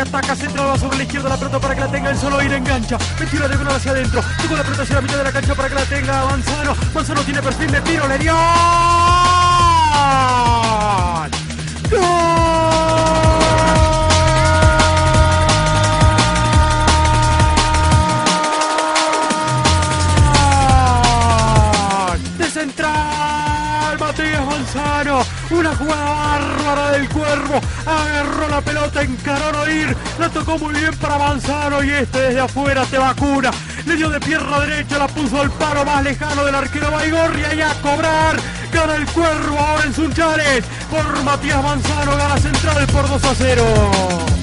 Ataca central, va sobre la izquierda la pelota para que la tenga el solo ir engancha. Metió la diagonal hacia adentro. Tuvo la pelota hacia la mitad de la cancha para que la tenga Manzano. Manzano tiene perfil de tiro, le dio. ¡Gol! De central, Manzano. Una jugada bárbara del cuervo. Agarró la pelota, encaró a ir. La tocó muy bien para Manzano y este desde afuera te vacuna. Le dio de pierna derecha, la puso al paro más lejano del arquero Baigorria y a cobrar. Gana el cuervo ahora en Sunchales. Por Matías Manzano, gana central por 2 a 0.